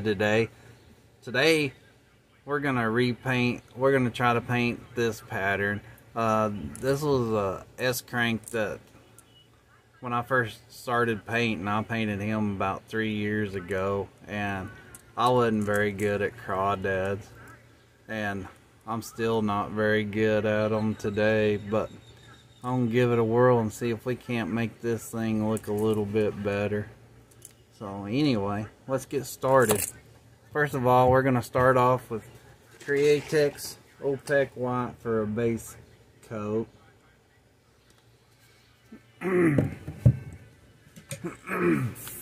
today. Today, we're gonna repaint, we're gonna try to paint this pattern. Uh, this was a S-crank that when I first started painting, I painted him about three years ago, and I wasn't very good at crawdads, and I'm still not very good at them today, but I'm gonna give it a whirl and see if we can't make this thing look a little bit better. So anyway, let's get started. First of all, we're gonna start off with Createx Opaque White for a base coat.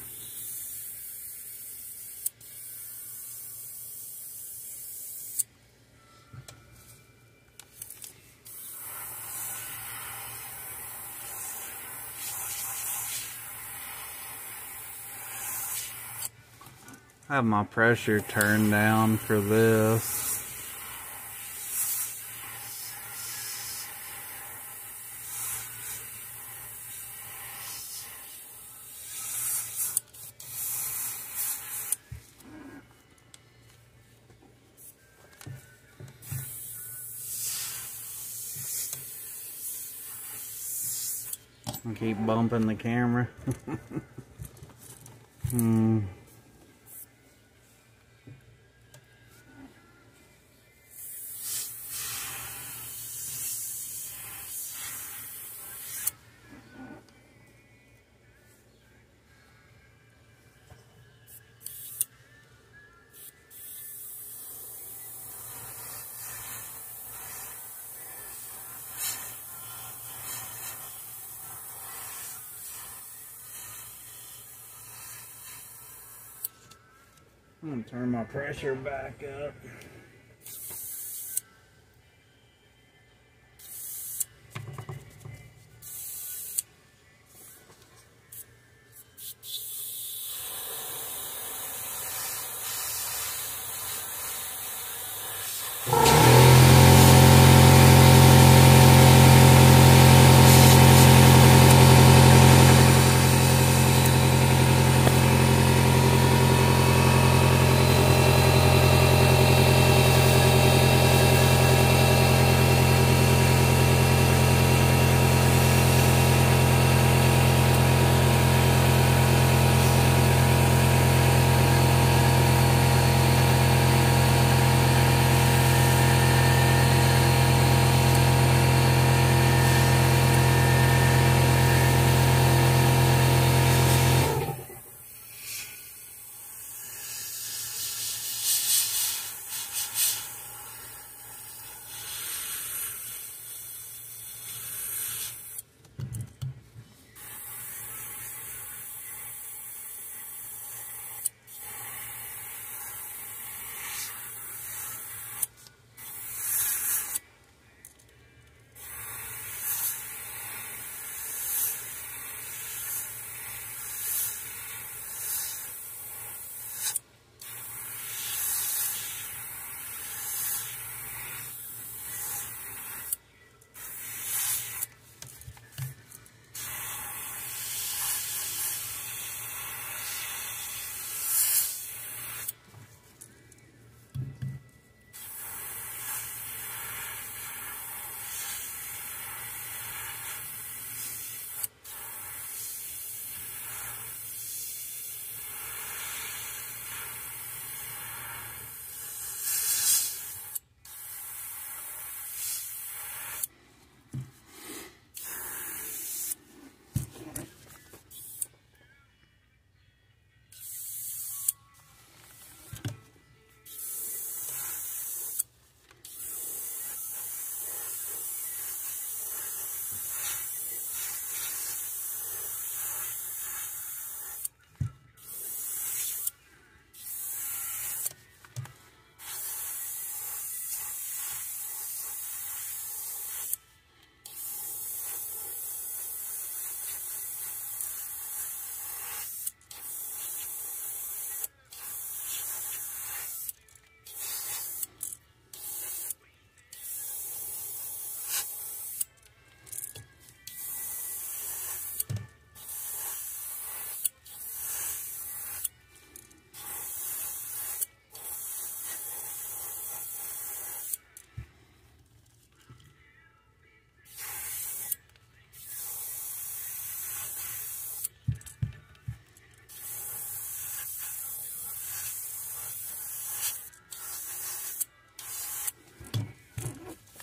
I have my pressure turned down for this. I keep bumping the camera. hmm. Turn my pressure back up.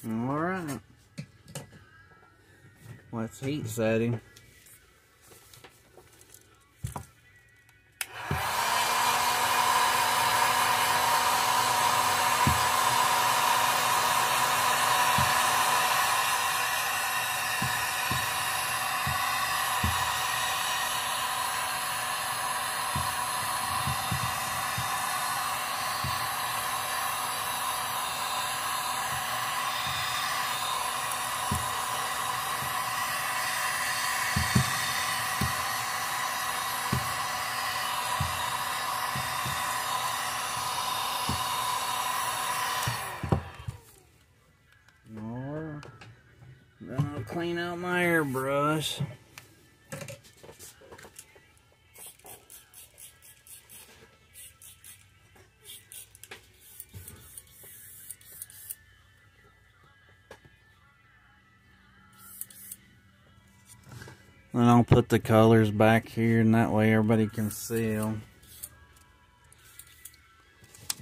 Alright. Let's heat setting. Then I'll put the colors back here and that way everybody can see them.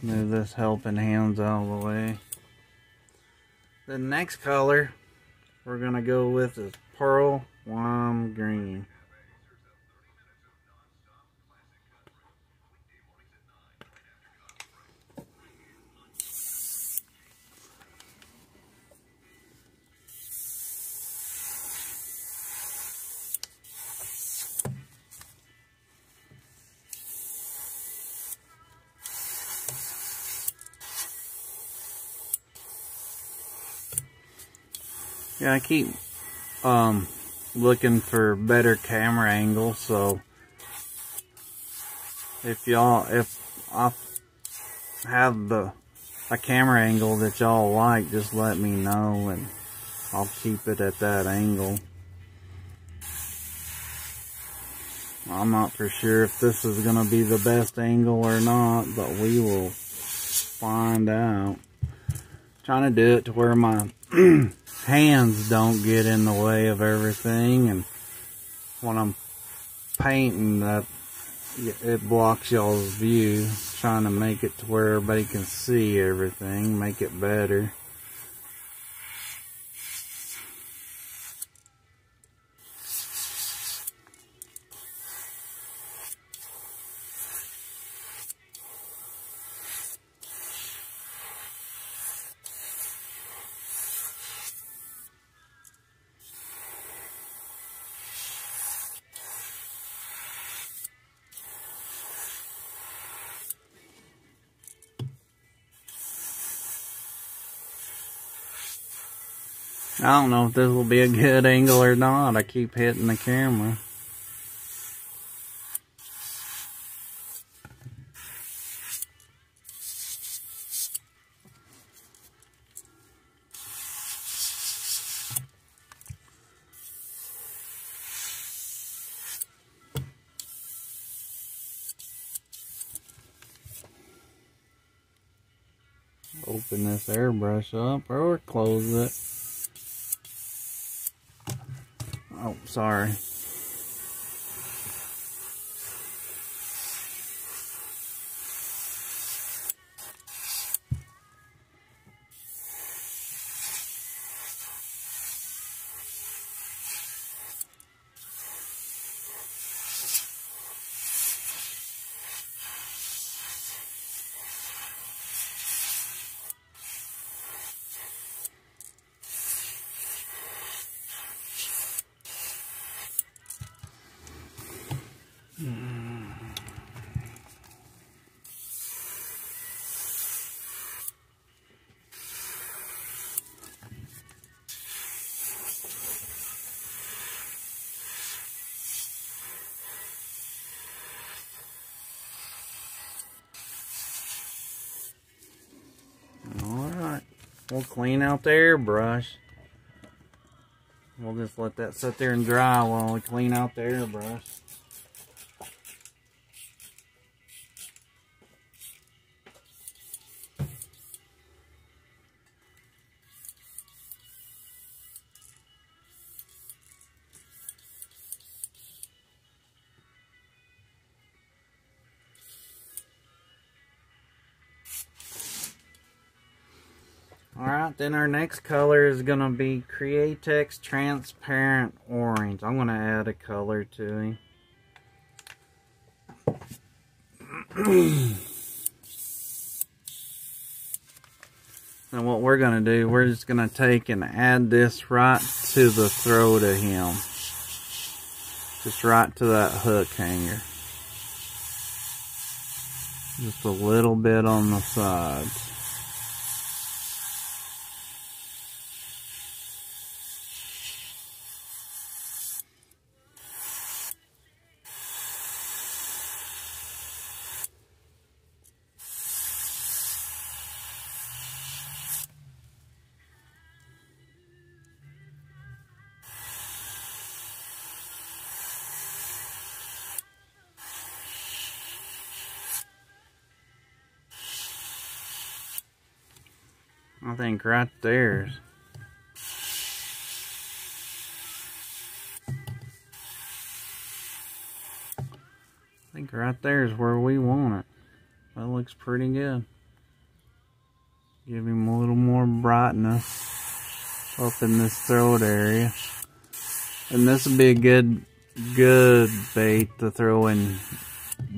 Move this helping hands out of the way. The next color we're going to go with is Pearl Lime Green. Yeah, I keep um, looking for better camera angles, so if y'all, if I have the a camera angle that y'all like, just let me know and I'll keep it at that angle. I'm not for sure if this is going to be the best angle or not, but we will find out. trying to do it to where my hands don't get in the way of everything and when I'm painting that it blocks y'all's view trying to make it to where everybody can see everything make it better I don't know if this will be a good angle or not. I keep hitting the camera. Open this airbrush up or close it. Sorry. Alright, we'll clean out the airbrush. We'll just let that sit there and dry while we clean out the airbrush. Then our next color is going to be Createx Transparent Orange. I'm going to add a color to him. and what we're going to do, we're just going to take and add this right to the throat of him. Just right to that hook hanger. Just a little bit on the sides. I think right there. I think right there is where we want it. That looks pretty good. Give him a little more brightness up in this throat area. And this would be a good, good bait to throw in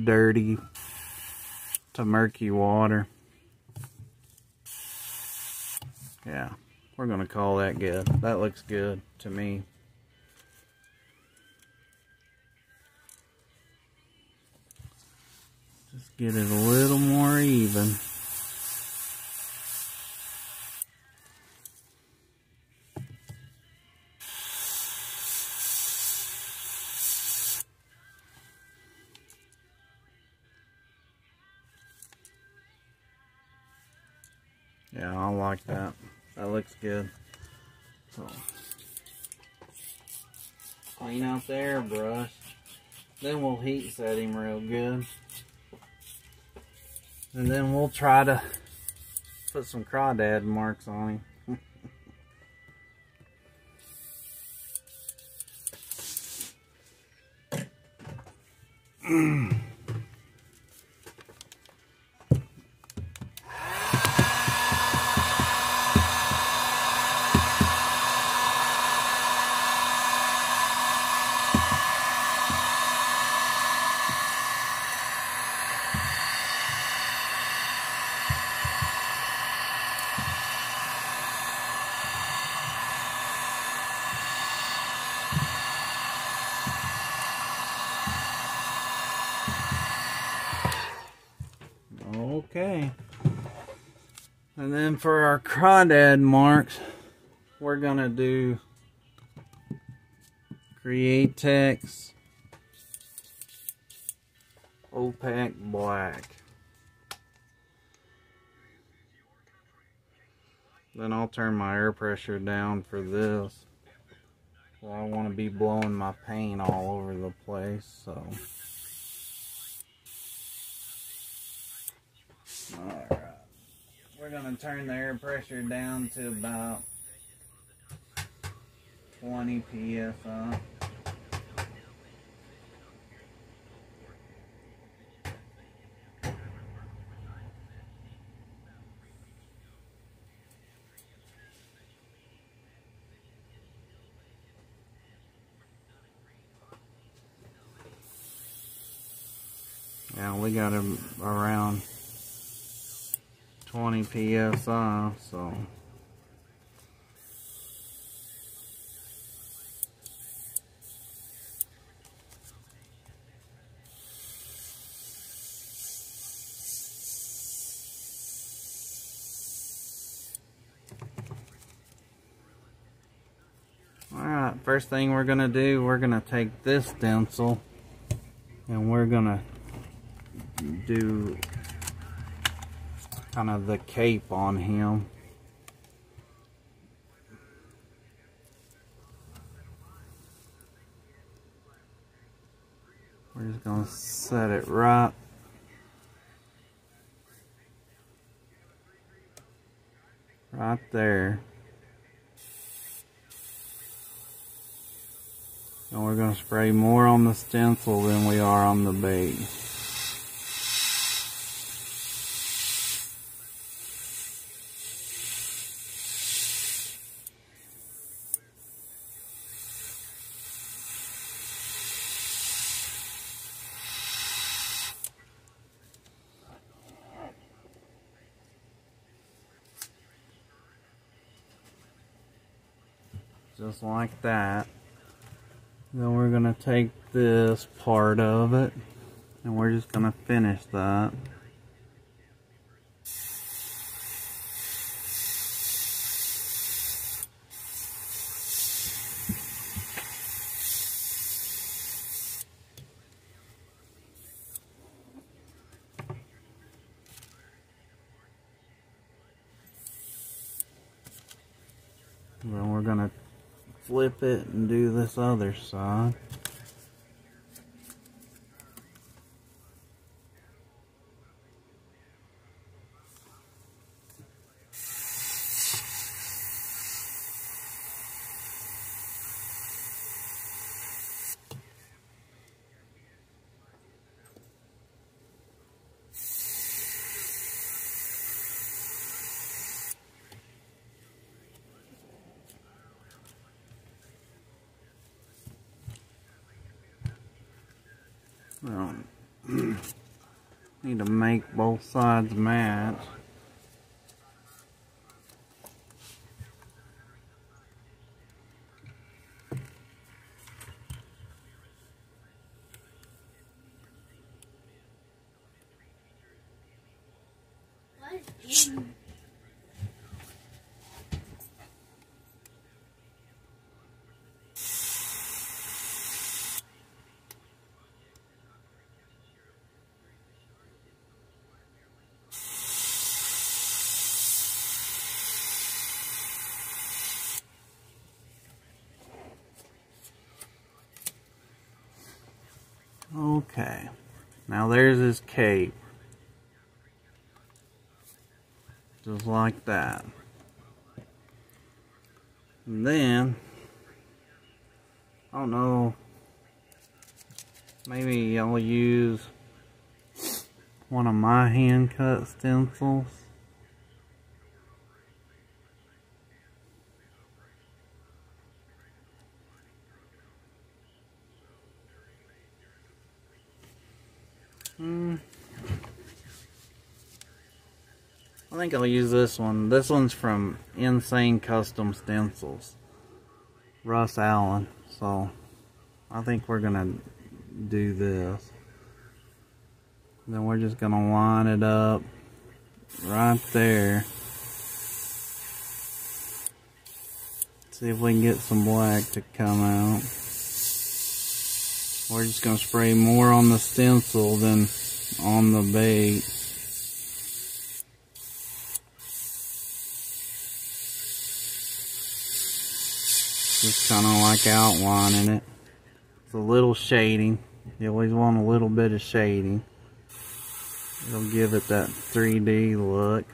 dirty to murky water. Yeah, we're going to call that good. That looks good to me. Just get it a little more even. Yeah, I like that. Looks good. So, clean out the airbrush. Then we'll heat set him real good. And then we'll try to put some crawdad marks on him. Okay. Mm. And then for our crawdad marks, we're to do Createx Opaque Black. Then I'll turn my air pressure down for this. Well, I want to be blowing my paint all over the place, so... Alright. We're going to turn the air pressure down to about 20 psi. Yeah, we got him around 20 psi so. Alright, first thing we're going to do, we're going to take this stencil and we're going to do kind of the cape on him. We're just going to set it right right there. And we're going to spray more on the stencil than we are on the bait. Like that. Then we're going to take this part of it and we're just going to finish that. Then we're gonna flip it and do this other side. Well, need to make both sides match. Okay. Now there's his cape. Just like that. And then, I don't know, maybe I'll use one of my hand cut stencils. Think I'll use this one. This one's from Insane Custom Stencils. Russ Allen. So, I think we're going to do this. Then we're just going to line it up right there. See if we can get some black to come out. We're just going to spray more on the stencil than on the bait. Just kind of like outlining it. It's a little shading. You always want a little bit of shading. It'll give it that 3D look.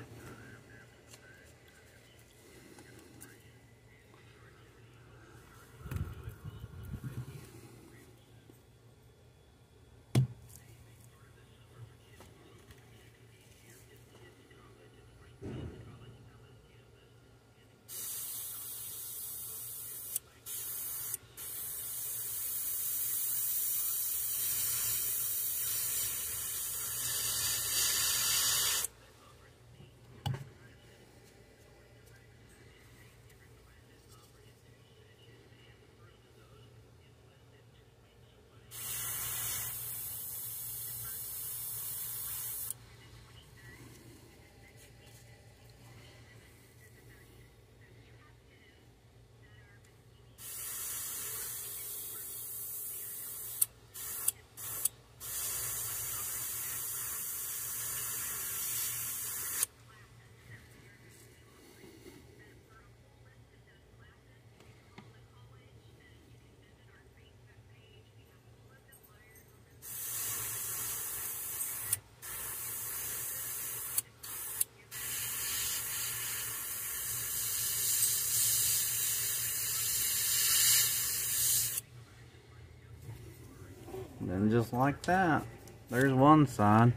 And just like that, there's one side.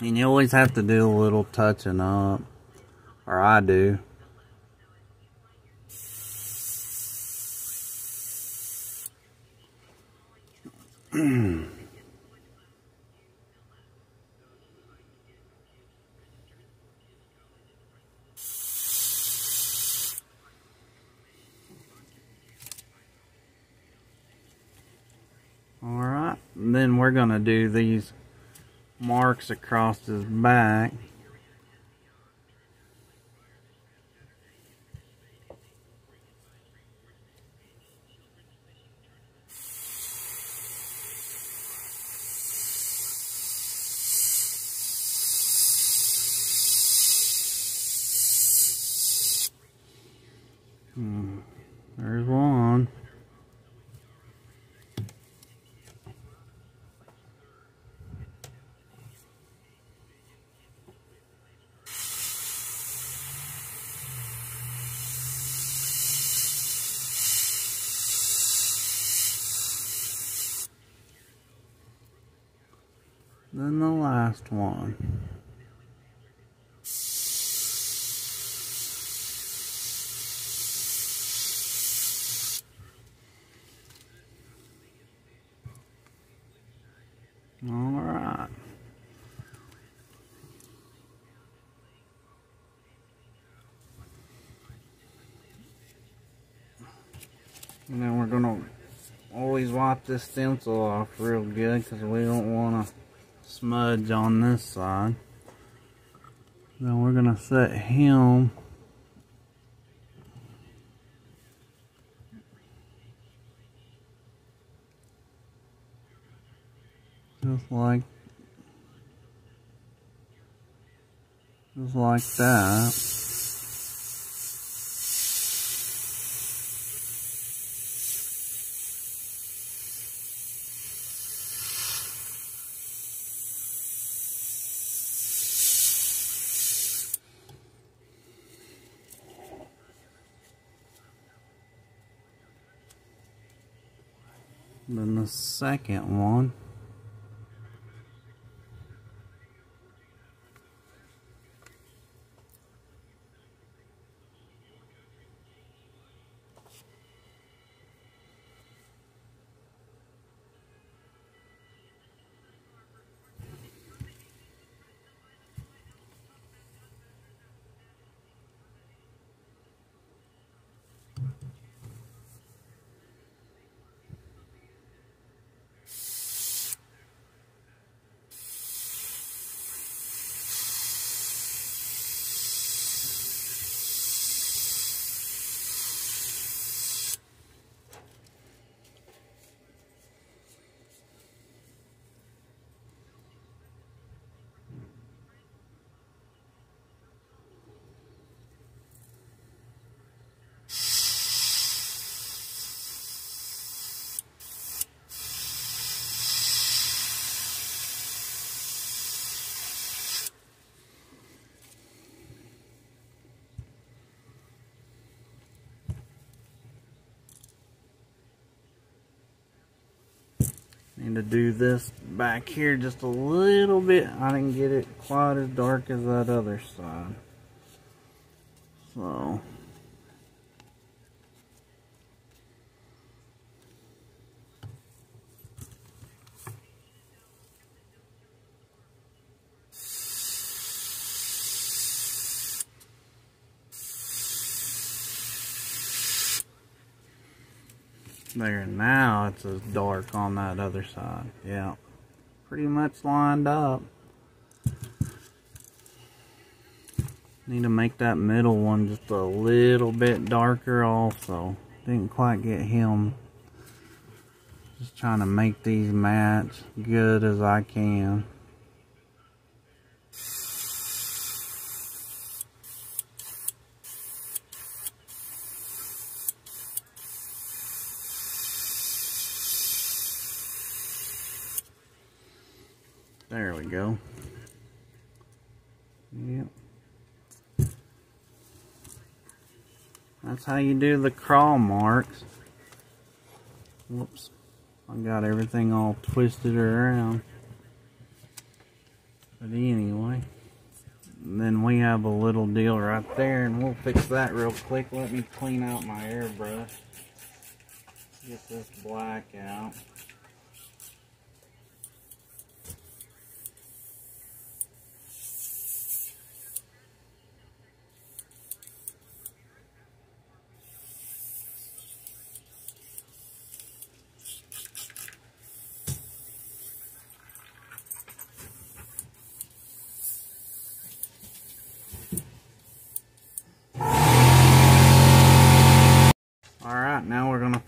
And you always have to do a little touching up. Or I do. Then we're going to do these marks across his back. Hmm. There's one. Then the last one. All right. And then we're gonna always wipe this stencil off real good because we don't want to smudge on this side. Then we're gonna set him like just like that. Then the second one. Need to do this back here just a little bit. I didn't get it quite as dark as that other side. So. There, now it's as dark on that other side. Yeah, pretty much lined up. Need to make that middle one just a little bit darker also. Didn't quite get him. Just trying to make these match good as I can. There go. Yep. That's how you do the crawl marks. Whoops. I got everything all twisted around. But anyway. Then we have a little deal right there and we'll fix that real quick. Let me clean out my airbrush. Get this black out.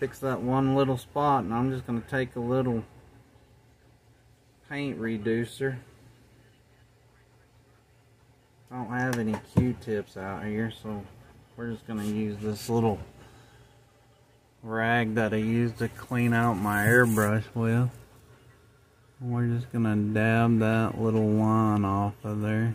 Fix that one little spot and I'm just going to take a little paint reducer. I don't have any Q-tips out here so we're just going to use this little rag that I use to clean out my airbrush with. We're just going to dab that little line off of there.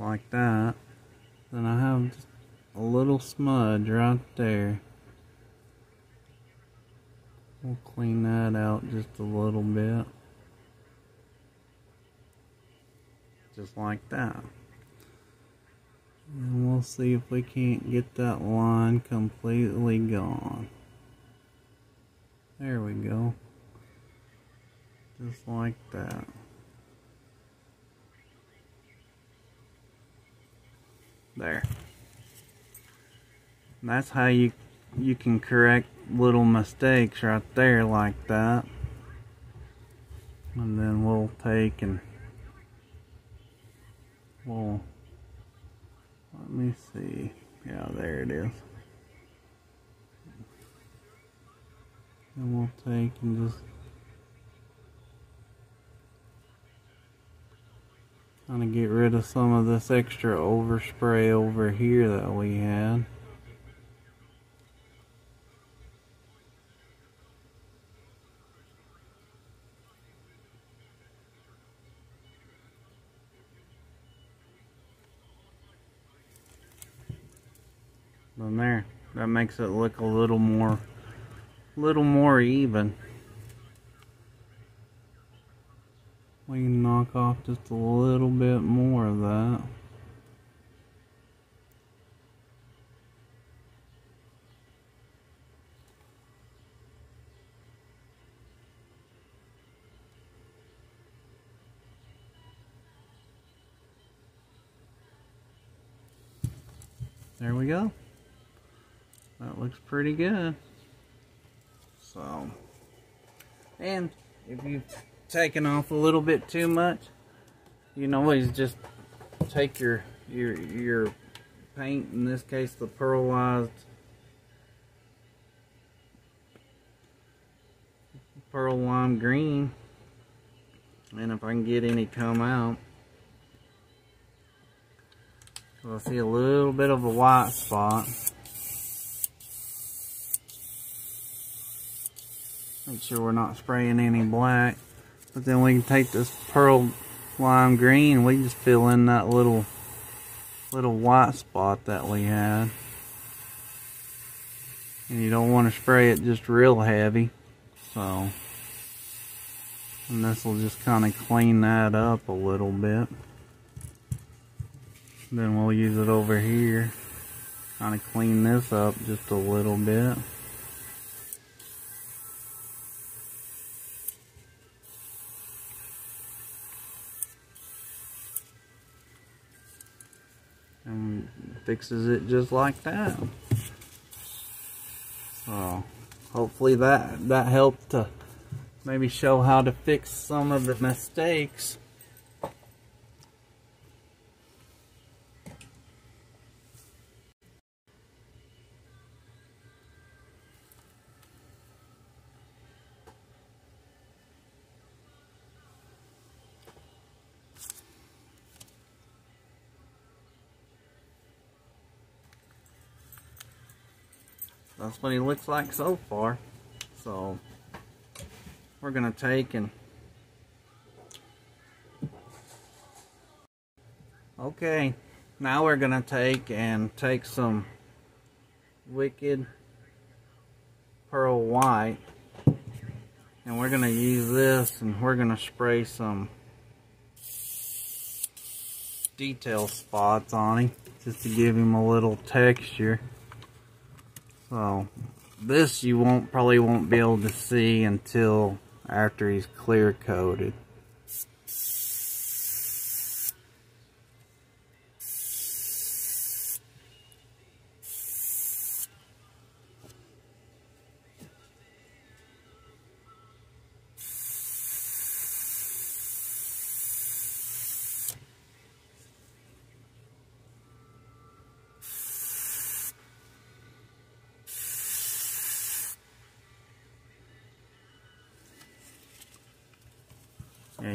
Like that. Then I have a little smudge right there. We'll clean that out just a little bit. Just like that. And we'll see if we can't get that line completely gone. There we go. Just like that. There. And that's how you you can correct little mistakes right there like that. And then we'll take and we'll let me see. Yeah, there it is. And we'll take and just Kind of get rid of some of this extra overspray over here that we had. And there, that makes it look a little more, little more even. We can knock off just a little bit more of that. There we go. That looks pretty good. So, and if you taking off a little bit too much, you can always just take your your your paint, in this case the pearlized pearl lime green, and if I can get any come out, I see a little bit of a white spot. Make sure we're not spraying any black. But then we can take this pearl lime green and we just fill in that little little white spot that we had. And you don't want to spray it just real heavy. So, and this will just kind of clean that up a little bit. Then we'll use it over here. Kind of clean this up just a little bit. Fixes it just like that. So hopefully that that helped to maybe show how to fix some of the mistakes what he looks like so far. So we're gonna take and okay now we're gonna take and take some wicked pearl white and we're gonna use this and we're gonna spray some detail spots on him just to give him a little texture so this you won't probably won't be able to see until after he's clear coated.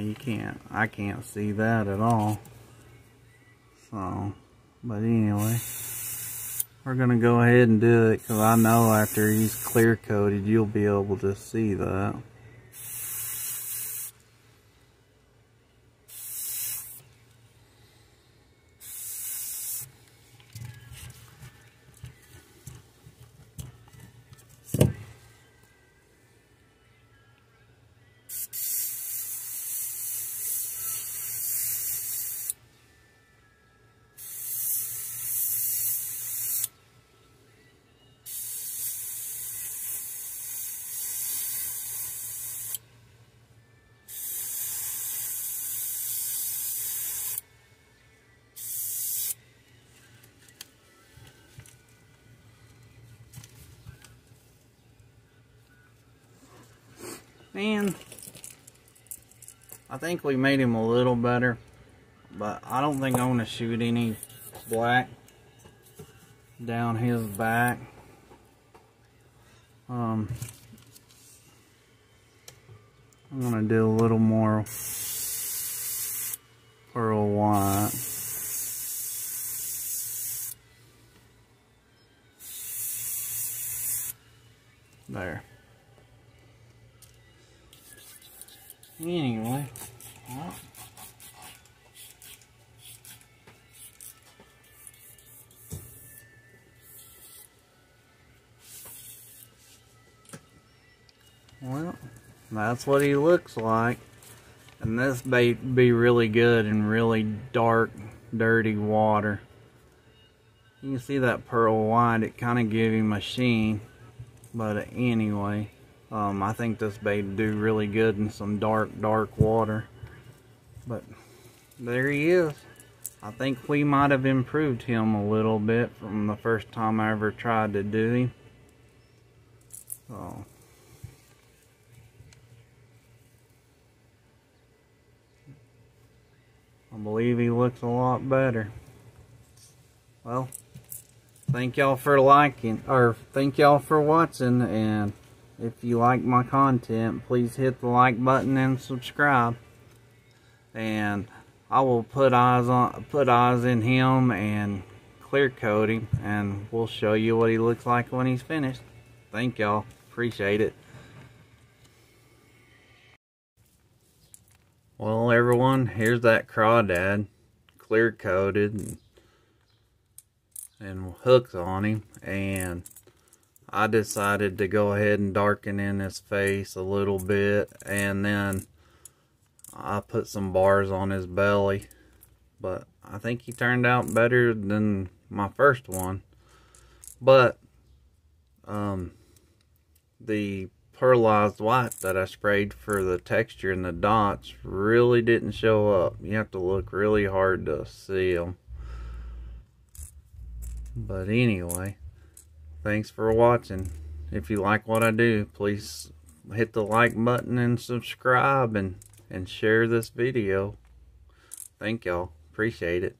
you can't, I can't see that at all. So, but anyway, we're going to go ahead and do it because I know after he's clear coated, you'll be able to see that. Man, I think we made him a little better, but I don't think I want to shoot any black down his back. Um, I'm gonna do a little more pearl white. There. Anyway, well, well, that's what he looks like. And this may be really good in really dark, dirty water. You can see that pearl white, it kind of gave him a sheen. But anyway, um, I think this bait do really good in some dark, dark water. But there he is. I think we might have improved him a little bit from the first time I ever tried to do him. So. I believe he looks a lot better. Well, thank y'all for liking, or thank y'all for watching, and if you like my content, please hit the like button and subscribe. And I will put eyes on put eyes in him and clear coat him and we'll show you what he looks like when he's finished. Thank y'all. Appreciate it. Well everyone, here's that crawdad clear coated and, and hooks on him and I decided to go ahead and darken in his face a little bit and then I put some bars on his belly. But I think he turned out better than my first one. But um, the pearlized white that I sprayed for the texture and the dots really didn't show up. You have to look really hard to see them but anyway Thanks for watching. If you like what I do, please hit the like button and subscribe and, and share this video. Thank y'all. Appreciate it.